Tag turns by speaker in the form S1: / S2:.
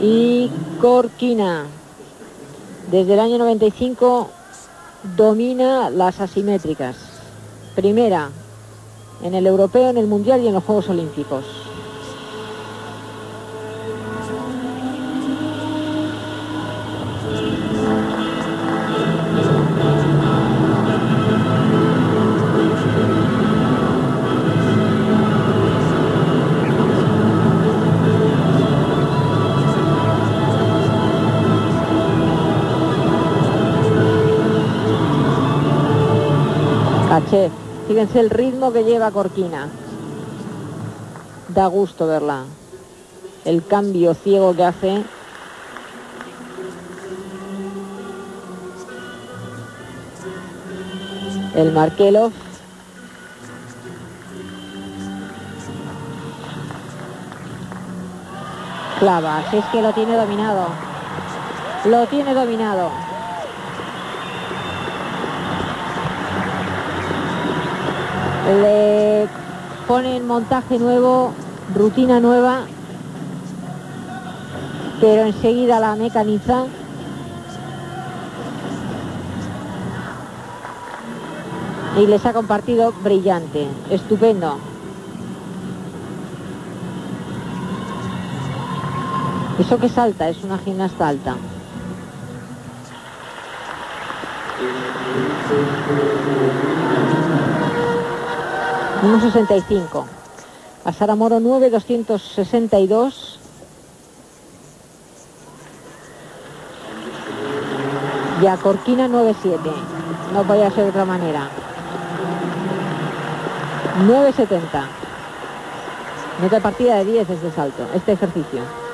S1: Y Corquina, desde el año 95, domina las asimétricas. Primera en el europeo, en el mundial y en los Juegos Olímpicos. Caché. Fíjense el ritmo que lleva Corquina. Da gusto verla. El cambio ciego que hace. El Markelov. Clava, si es que lo tiene dominado. Lo tiene dominado. Le ponen montaje nuevo, rutina nueva, pero enseguida la mecaniza. Y les ha compartido brillante, estupendo. Eso que salta, es una gimnasta alta. Uno 65. A Sara Moro 9, 262. Y a Corquina 9-7. No podía ser de otra manera. 9.70. Meta partida de 10 este salto, este ejercicio.